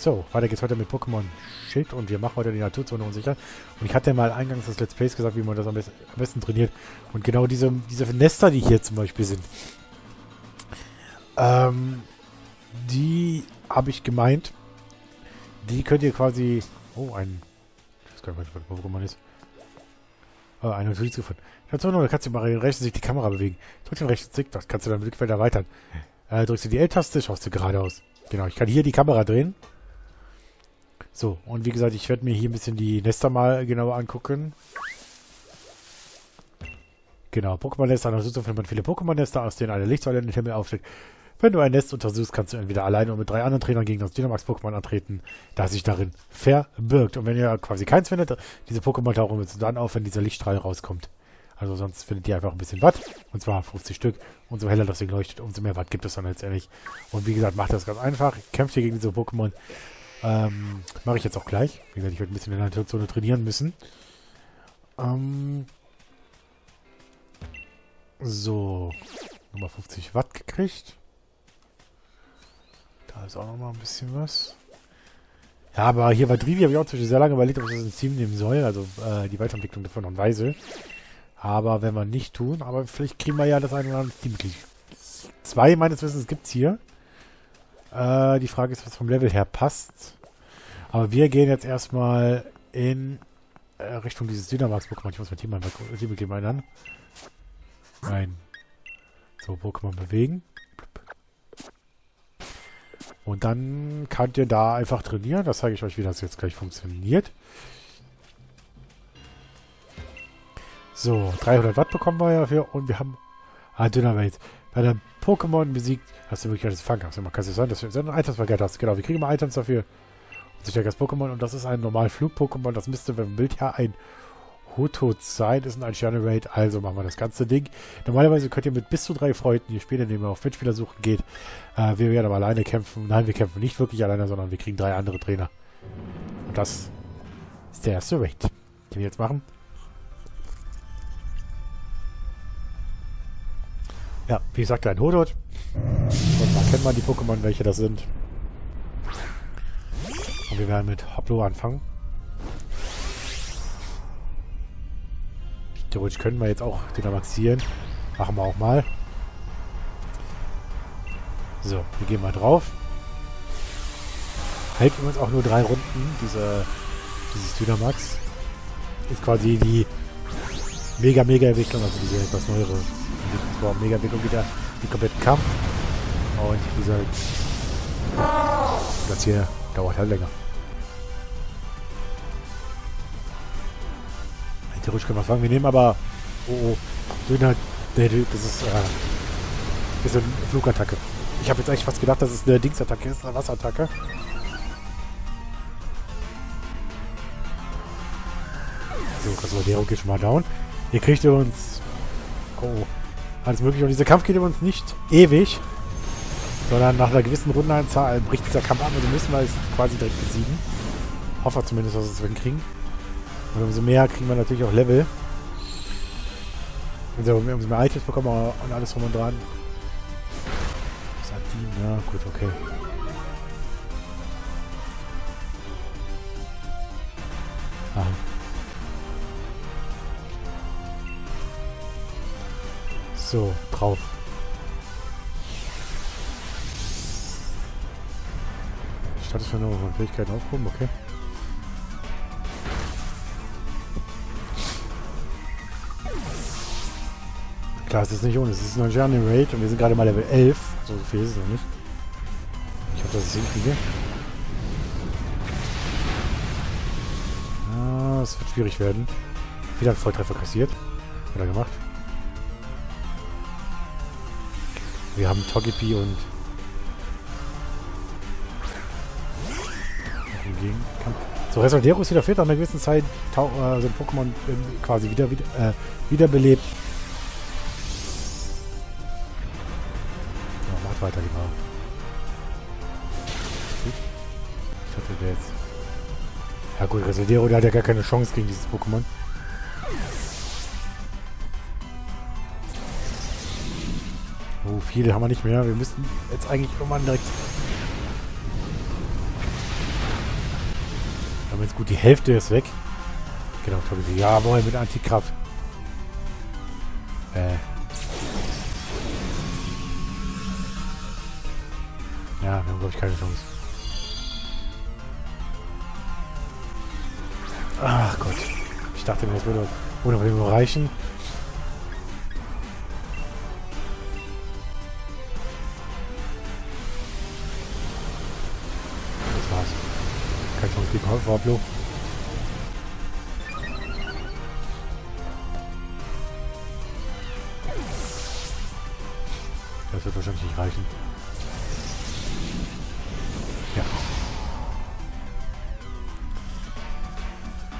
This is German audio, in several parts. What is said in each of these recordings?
So, weiter geht's heute mit Pokémon Schild und wir machen heute die Naturzone unsicher. Und ich hatte mal eingangs des Let's Plays gesagt, wie man das am besten, am besten trainiert. Und genau diese, diese Nester, die hier zum Beispiel sind, ähm, die habe ich gemeint, die könnt ihr quasi... Oh, ein... Ich weiß gar nicht, was Pokémon ist. Oh, eine Notiz gefunden. Station, da kannst du mal rechts sich die Kamera bewegen. Drück den rechten Stick, das kannst du dann Blickfeld erweitern. Äh, drückst du die L-Taste, schaust du geradeaus. Genau, ich kann hier die Kamera drehen. So, und wie gesagt, ich werde mir hier ein bisschen die Nester mal genauer angucken. Genau, Pokémon-Nester. Untersuchung findet man viele Pokémon-Nester, aus denen eine Lichtsäule in den Himmel aufsteigt. Wenn du ein Nest untersuchst, kannst du entweder alleine oder mit drei anderen Trainern gegen das Dynamax-Pokémon antreten, das sich darin verbirgt. Und wenn ihr quasi keins findet, diese Pokémon tauchen dann auf, wenn dieser Lichtstrahl rauskommt. Also sonst findet ihr einfach ein bisschen Watt. Und zwar 50 Stück. Und so heller das Ding leuchtet, umso mehr Watt gibt es dann letztendlich. Und wie gesagt, macht das ganz einfach. Kämpft hier gegen diese Pokémon. Ähm, mache ich jetzt auch gleich. Wie gesagt, ich werde ein bisschen in der Naturzone trainieren müssen. Ähm, so. Nochmal 50 Watt gekriegt. Da ist auch nochmal ein bisschen was. Ja, aber hier war Drivi, habe ich auch zwischen sehr lange überlegt, ob ich das ins Team nehmen soll. Also äh, die Weiterentwicklung davon und Weise. Aber wenn wir nicht tun, aber vielleicht kriegen wir ja das eine oder andere Teammitglied. Zwei meines Wissens gibt es hier. Äh, die Frage ist, was vom Level her passt. Aber wir gehen jetzt erstmal in äh, Richtung dieses Dynamax-Pokémon. Ich muss mein Teammitglied mal ändern. Nein. So, Pokémon bewegen. Und dann könnt ihr da einfach trainieren. Das zeige ich euch, wie das jetzt gleich funktioniert. So, 300 Watt bekommen wir dafür und wir haben ah, Dynamite. Bei der Pokémon besiegt hast du wirklich alles fangen. Also man kann es sein, dass du ein Items verkehrt hast. Genau, wir kriegen mal Items dafür. Und sich das Pokémon und das ist ein normal Flug-Pokémon. Das müsste beim Bild ja ein Hotot sein. Das ist ein Generate. Also machen wir das ganze Ding. Normalerweise könnt ihr mit bis zu drei Freunden hier spielen, indem ihr auf Mitspieler suchen geht. Äh, wir werden aber alleine kämpfen. Nein, wir kämpfen nicht wirklich alleine, sondern wir kriegen drei andere Trainer. Und das ist der erste Raid, den wir jetzt machen. Ja, wie gesagt, ein Hodot. Und da kennt man die Pokémon, welche das sind. Und wir werden mit Hoplo anfangen. Theoretisch können wir jetzt auch den maxieren. Machen wir auch mal. So, wir gehen mal drauf. Hält übrigens auch nur drei Runden, diese, dieses Dynamax. Ist quasi die mega, mega Entwicklung, also diese etwas neuere Entwicklungsform. Mega Entwicklung wieder die kompletten Kampf. Und dieser das hier dauert halt länger. Theoretisch können wir fangen. Wir nehmen aber. Oh, oh. Döner. Nee, das ist. Äh, das ist eine Flugattacke. Ich habe jetzt eigentlich fast gedacht, dass es eine Dingsattacke ist, eine Wasserattacke. So, Kasodero geht schon mal down. Hier kriegt ihr uns. Oh. Alles mögliche. Und dieser Kampf geht uns nicht ewig. Sondern nach einer gewissen Rundenanzahl bricht dieser Kampf ab. Also müssen wir es quasi direkt besiegen. Hoffe zumindest, dass wir es hinkriegen. Und umso mehr kriegen wir natürlich auch Level. Umso, umso mehr Items bekommen wir und alles rum und dran. Sardin, ja, gut, okay. Aha. So, drauf. Status für neue Fähigkeiten aufgehoben, okay. Klar, es ist nicht ohne. Es ist ein Journey Raid und wir sind gerade mal Level 11. So viel ist es noch nicht. Ich hoffe, dass ich es. Ah, es wird schwierig werden. Wieder ein Volltreffer kassiert. Hat er gemacht. Wir haben Togepi und so, Resolderos wieder fit. Nach einer gewissen Zeit äh, sind Pokémon äh, quasi wieder, wieder äh, wiederbelebt. weiter lieber. Ich hatte der jetzt. Ja gut, Residero, der hat ja gar keine Chance gegen dieses Pokémon. Viele haben wir nicht mehr. Wir müssen jetzt eigentlich irgendwann direkt... haben jetzt gut die Hälfte ist weg. Genau, Togepi. Jawohl, mit Antikraft. Äh. Ja, wir haben, glaube ich, keine Chance. Ach Gott. Ich dachte mir, das würde ohne nur reichen. Warblo. Das wird wahrscheinlich nicht reichen. Ja.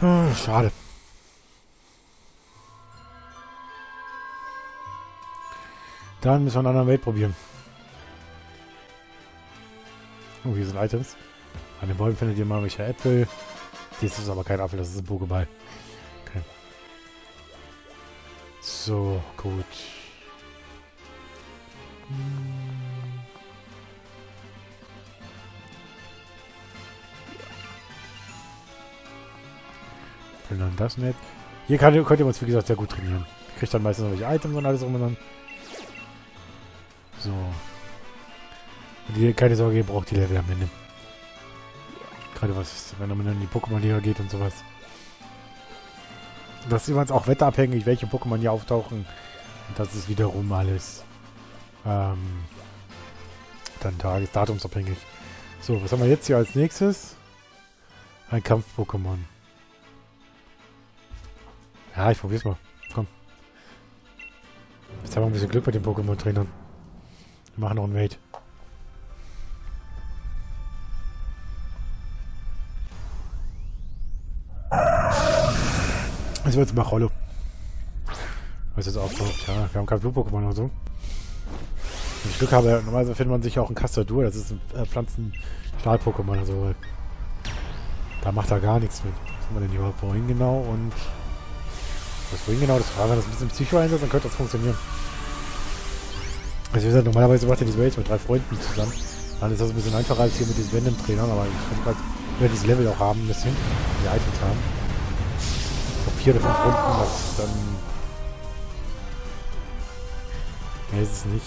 Oh, schade. Dann müssen wir einen anderen Welt probieren. Oh, hier sind Items. An den Bäumen findet ihr mal welche Äpfel. Das ist aber kein Apfel, das ist ein Pokéball. Okay. So, gut. Und dann das nicht. Hier kann, könnt ihr uns, wie gesagt, sehr gut trainieren. Ihr kriegt dann meistens noch welche Items und alles rum und dann. So. Und ihr, keine Sorge, ihr braucht die Level am Ende. Gerade was, wenn man in die Pokémon-Liga geht und sowas. Das ist übrigens auch wetterabhängig, welche Pokémon hier auftauchen. Und das ist wiederum alles ähm, dann tagesdatumsabhängig. So, was haben wir jetzt hier als nächstes? Ein Kampf-Pokémon. Ja, ich probier's mal. Komm. Jetzt haben wir ein bisschen Glück bei den Pokémon-Trainern. Wir machen noch einen Wait. Also jetzt mal Rollo. Was jetzt auftaucht. Ja, wir haben kein Blue-Pokémon oder so. Wenn ich Glück habe, normalerweise findet man sich auch ein Castadur, das ist ein äh, Pflanzen-Stahl-Pokémon, also da macht er gar nichts mit. Was haben wir denn hier vorhin genau und was vorhin genau, das war, wenn das ein bisschen Psycho einsetzt, dann könnte das funktionieren. Also wie gesagt, normalerweise macht er diese Welt mit drei Freunden zusammen. Dann ist das ein bisschen einfacher als hier mit diesen Random-Trainern, aber ich finde halt, wir dieses Level auch haben bisschen, die Items haben. Ich vier oder fünf Runden, das dann... Ist es nicht.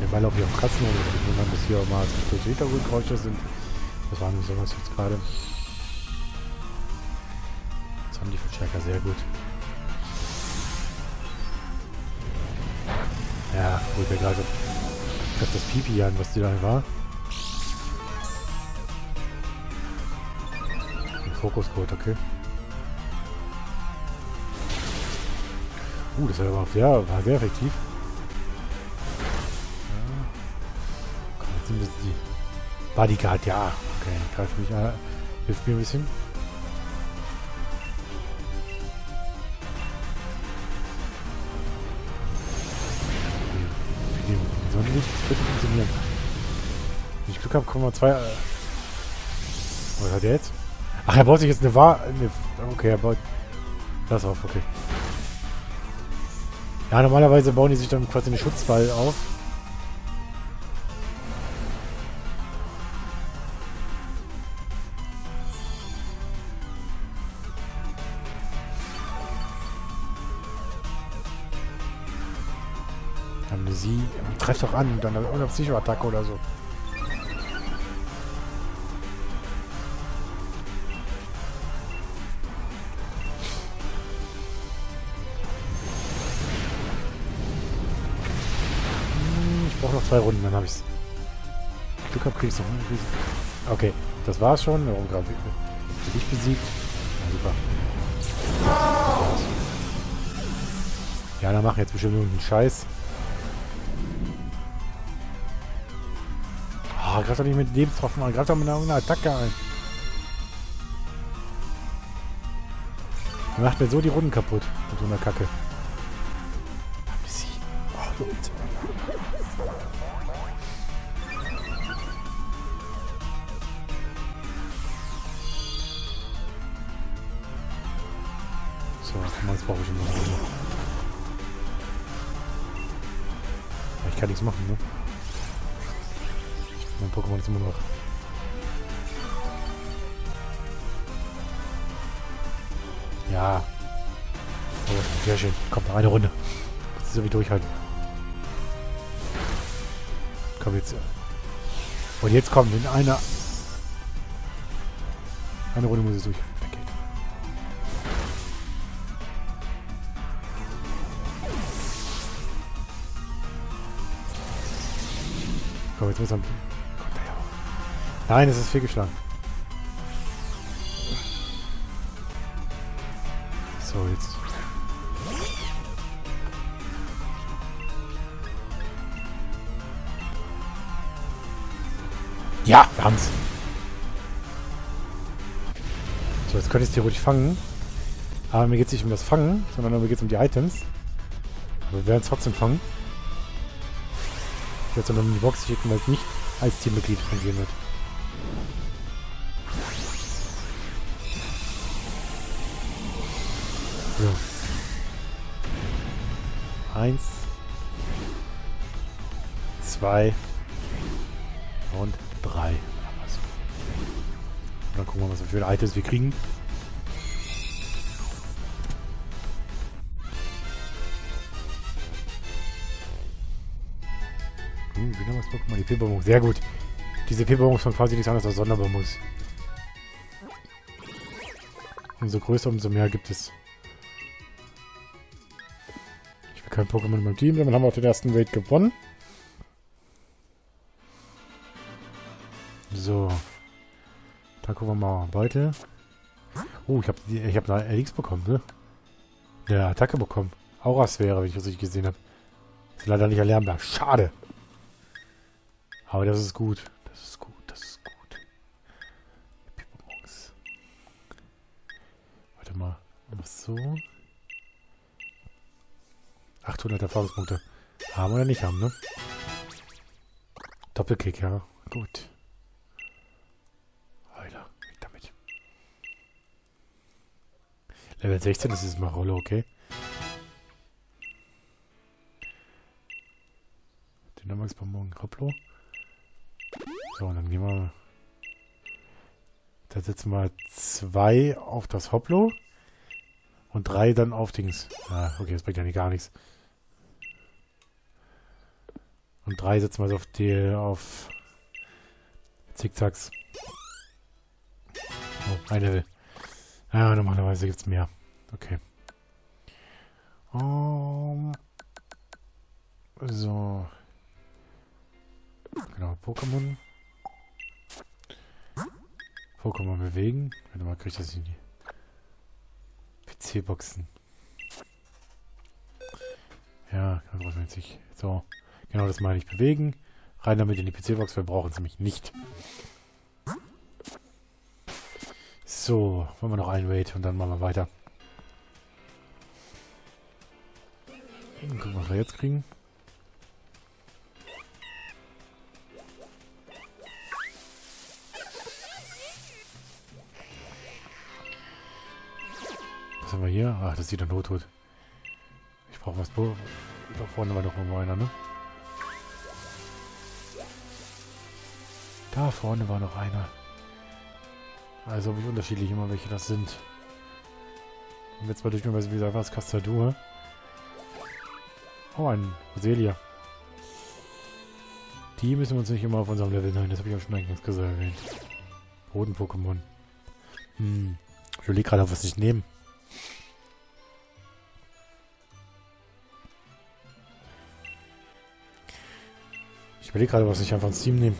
den Ball auch hier am Katzen oder nicht wundern, dass hier auch mal so Hintergrundgeräusche sind. Das waren sowas jetzt gerade. Jetzt haben die Verstärker sehr gut. Ja, ich ja gerade das Pipi an, was die da war. Ein Fokuscode, okay. Uh, das war aber ja, war sehr effektiv. müssen die... Bodyguard, ja. Okay, greift mich an. Hilft mir ein bisschen. Die nicht bitte funktionieren? Wenn ich Glück habe, kommen wir zwei... Äh was hat er jetzt? Ach, er baut sich jetzt eine. Eine, okay, er baut... Das auf, okay. Ja, normalerweise bauen die sich dann quasi eine Schutzwall auf. Amnesie. Treff doch an, dann eine Psychoattacke oder so. Zwei Runden, dann habe ich's. Glück hab, kriegst du noch Okay, das war's schon. Warum gerade dich besiegt? Ja, super. Ja, dann machen jetzt bestimmt nur einen Scheiß. Oh, greif doch nicht mit Lebenstropfen an. Doch mit einer Attacke ein. Er macht mir so die Runden kaputt. Mit so einer Kacke. Oh, Leute. Brauche ich noch. Ich kann nichts machen, ne? Mein Pokémon ist immer noch. Ja. Oh, sehr schön. Kommt noch eine Runde. Das ist so wie durchhalten. Komm jetzt. Und jetzt kommt in einer. Eine Runde muss es durch. Weggeht. Komm, jetzt muss. Gott, der auch. Nein, es ist fehlgeschlagen. So, jetzt. Ja, wir haben's. So, jetzt könnte ich es theoretisch fangen. Aber mir geht es nicht um das Fangen, sondern mir geht es um die Items. Aber wir werden es trotzdem fangen. Ich werde es dann in die Box schicken, weil es nicht als Teammitglied fungieren wird. So. Eins. Zwei. Und drei. Und dann gucken wir mal, was für Items wir kriegen. Hm, wieder was Pokémon. Die Pipperbonbons. Sehr gut. Diese Pipperbonbons sind quasi nichts anderes als Sonderbonbons. Umso größer, umso mehr gibt es. Ich will kein Pokémon in meinem Team. Damit haben wir auch den ersten Raid gewonnen. So. Da gucken wir mal. Beutel. Oh, ich habe ich hab eine LX bekommen, ne? Eine Attacke bekommen. Aurasphäre, wenn ich das richtig gesehen habe. Ist leider nicht erlernbar. Schade. Aber das ist gut. Das ist gut, das ist gut. Warte mal. Noch so. 800 Erfahrungspunkte. Haben oder nicht haben, ne? Doppelkick, ja. Gut. Alter, weg damit. Level 16, das ist Marolo, okay. Dynamax-Bonbon, Hoplo. So, und dann gehen wir... Da setzen wir zwei auf das Hoplo. Und drei dann auf Dings. Ah, okay, das bringt ja nicht gar nichts. Und drei setzen wir auf die... auf... Zickzacks. Oh, ein Level. Ja, normalerweise gibt es mehr. Okay. Um, so. Genau, Pokémon. Pokémon bewegen. Warte mal, krieg ich das in die PC-Boxen. Ja, da brauchen wir jetzt. So, genau das meine ich. Bewegen. Rein damit in die PC-Box. Wir brauchen es nämlich nicht. So, wollen wir noch einen Wait und dann machen wir weiter. Gucken, was wir jetzt kriegen. Was haben wir hier? Ach, das ist wieder Nothut. Ich brauche was. Da vorne war doch noch einer, ne? Da vorne war noch einer. Also wie unterschiedlich immer welche das sind. Und jetzt mal durch wie gesagt was Castadur. Oh, ein Roselia. Die müssen wir uns nicht immer auf unserem Level sein, das habe ich auch schon eingangs gesagt. Boden-Pokémon. Hm. Ich überlege gerade, auf was ich nehme. Ich überlege gerade, was ich einfach ins Team nehme.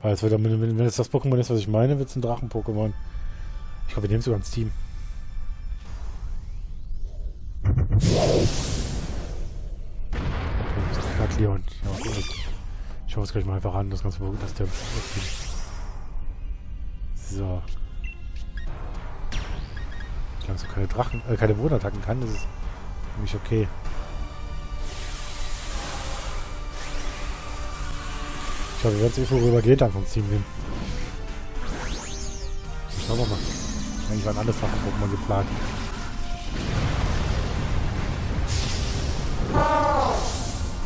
Weil es wird, wenn, wenn es das Pokémon ist, was ich meine, wird es ein Drachen-Pokémon. Ich glaube, wir nehmen es sogar ins Team. Okay, Leon. Ja, gut. Ich schaue es gleich mal einfach an, das ganze das der So. Solange so keine Drachen, äh, keine Bodenattacken kann, das ist für mich okay. Ich glaube, werden es irgendwo rüber dann vom Team nehmen. Schauen wir mal. Eigentlich waren alle Sachen Pokémon geplant.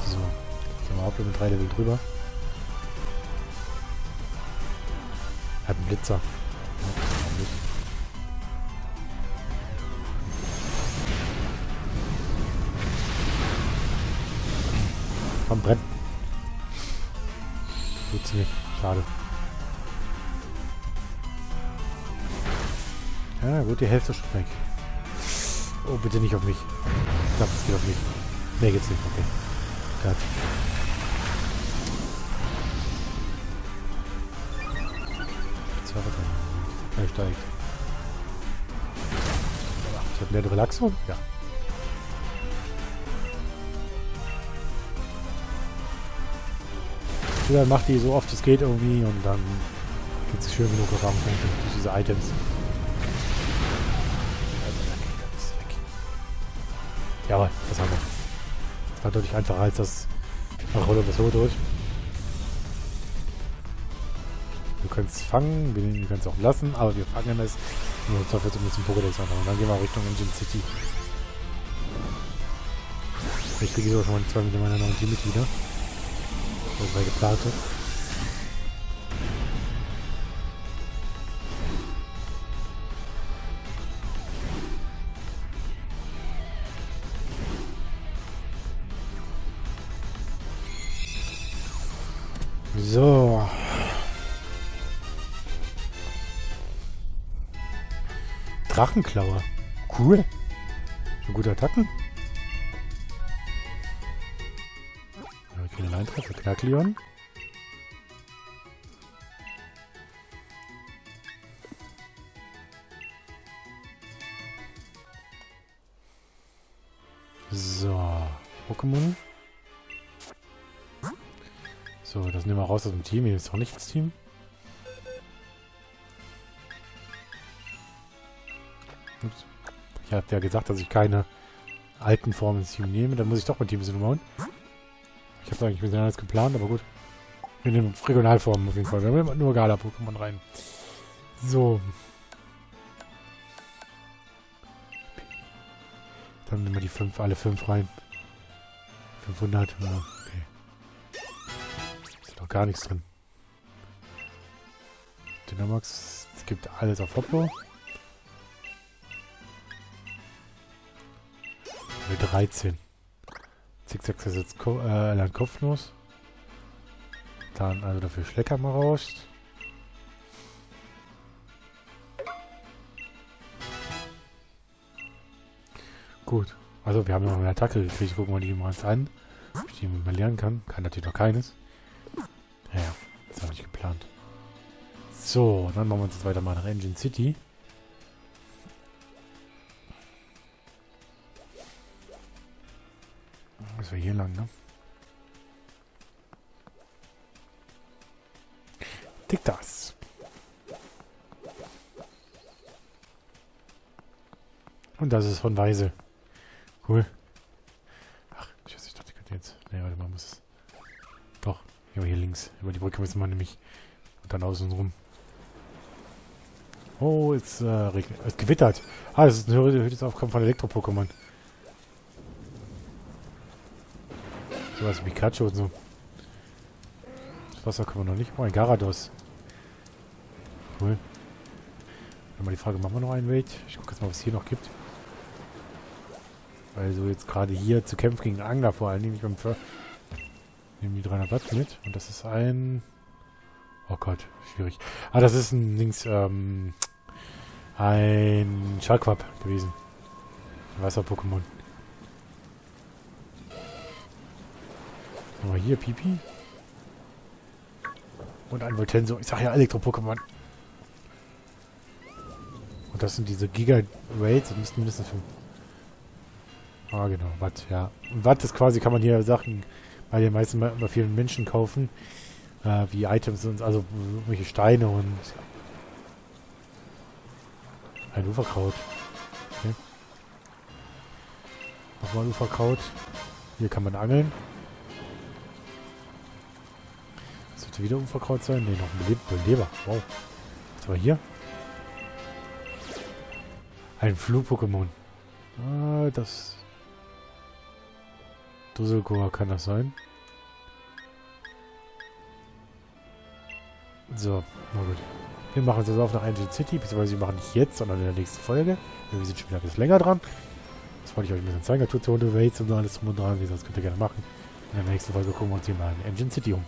So. Jetzt haben wir auch mit drei Level drüber. Hat einen Blitzer. Ja, nicht. Nicht. Schade. Ja, gut, die Hälfte schon weg. Oh, bitte nicht auf mich. Ich glaube, es geht auf mich. Nee, geht's nicht. Okay. Verteidigung. Er steigt. Ich habe mehr Relaxon? Ja. Dann macht die so oft es geht irgendwie und dann gibt es schön genug Erfahrungspunkte durch diese Items. Jawohl, das haben wir. Das war deutlich einfacher als das Rolle das so durch. Du kannst fangen, wir können es auch lassen, aber wir fangen es. Nur jetzt ein bisschen Pokédex einfach. Und dann gehen wir Richtung Engine City. Ich kriege sogar schon mal zwei mit meiner neuen Teammitglieder. Das war geplant. So. Drachenklauer. Cool. So gute Attacken. Eintreffer. Knackleon. So. Pokémon. So, das nehmen wir raus aus dem Team. Hier ist auch nicht das Team. Ups. Ich habe ja gesagt, dass ich keine alten Formen ins Team nehme. Dann muss ich doch mein Team ein bisschen umhauen. Ich habe eigentlich ein bisschen anders geplant, aber gut. Wir nehmen Regionalformen auf jeden Fall. Wir nehmen nur Gala-Pokémon rein. So. Dann nehmen wir die fünf, alle fünf rein. 500. Ja, okay gar nichts drin. Dynamax, es gibt alles auf Hoplo. Mit 13. Zickzack ist jetzt Ko äh, Land kopflos. Dann also dafür Schlecker mal raus. Gut. Also wir haben noch eine Attacke gekriegt. Gucken wir die mal an. Ob ich die mal lernen kann. Kann natürlich noch keines. Ja, ja. Das habe ich geplant. So, dann machen wir uns jetzt weiter mal nach Engine City. War hier lang, ne? Dick das. Und das ist von Weise. Cool. Ach, ich weiß, ich dachte, ich könnte jetzt... Ne, warte mal, muss es... Doch. Ja, hier links. Über die Brücke müssen wir nämlich. Und dann außen rum. Oh, es, äh, regnet. Es gewittert. Ah, das ist ein erhöhtes Aufkommen von Elektro-Pokémon. Sowas wie Pikachu und so. Das Wasser können wir noch nicht. Oh, ein Garados. Cool. Dann mal die Frage, machen wir noch einen Raid? Ich gucke jetzt mal, was es hier noch gibt. Weil so jetzt gerade hier zu kämpfen gegen Angler vor allen Dingen, nicht beim Ver Nehmen die 300 Watt mit. Und das ist ein... Oh Gott, schwierig. Ah, das ist ein links, ähm, ein Schallquapp gewesen. Ein Wasser-Pokémon. Mal hier, Pipi. Und ein Voltenso. Ich sag ja Elektro-Pokémon. Und das sind diese Giga-Raids. Das müssten mindestens fünf. Ah, genau. Watt, ja. Und Watt ist quasi, kann man hier Sachen bei den meisten bei vielen Menschen kaufen. Äh, wie Items und also irgendwelche Steine und ein Uferkraut. Okay. Nochmal Uferkraut. Hier kann man angeln. Sollte wieder Uferkraut sein? Ne, noch ein Beleb Beleber. Wow. Was war hier? Ein Flug-Pokémon. Ah, das Dusselgoa kann das sein. So, na gut. Wir machen uns also auf nach Engine City, beziehungsweise wir machen nicht jetzt, sondern in der nächsten Folge. Wir sind schon wieder ein bisschen länger dran. Das wollte ich euch ein bisschen zeigen. Da tut so Rates und so alles drum und dran. Wie gesagt, das könnt ihr gerne machen. In der nächsten Folge gucken wir uns hier mal in Engine City um.